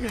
Yeah.